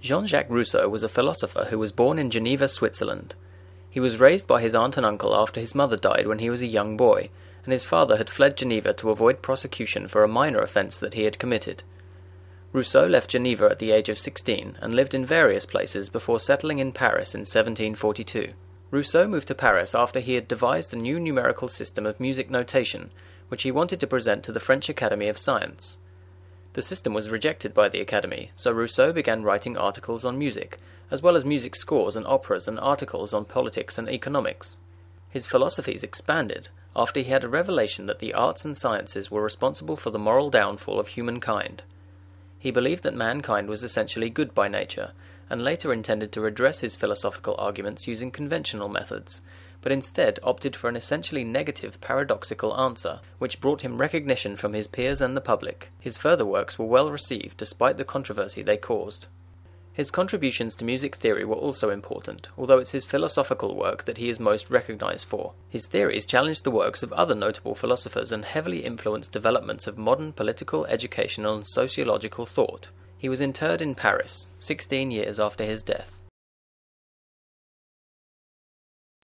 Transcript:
Jean Jacques Rousseau was a philosopher who was born in Geneva, Switzerland. He was raised by his aunt and uncle after his mother died when he was a young boy, and his father had fled Geneva to avoid prosecution for a minor offence that he had committed. Rousseau left Geneva at the age of 16 and lived in various places before settling in Paris in 1742. Rousseau moved to Paris after he had devised a new numerical system of music notation, which he wanted to present to the French Academy of Science. The system was rejected by the Academy, so Rousseau began writing articles on music, as well as music scores and operas and articles on politics and economics. His philosophies expanded after he had a revelation that the arts and sciences were responsible for the moral downfall of humankind. He believed that mankind was essentially good by nature, and later intended to redress his philosophical arguments using conventional methods, but instead opted for an essentially negative paradoxical answer, which brought him recognition from his peers and the public. His further works were well received despite the controversy they caused. His contributions to music theory were also important, although it's his philosophical work that he is most recognized for. His theories challenged the works of other notable philosophers and heavily influenced developments of modern political, educational, and sociological thought. He was interred in Paris, 16 years after his death.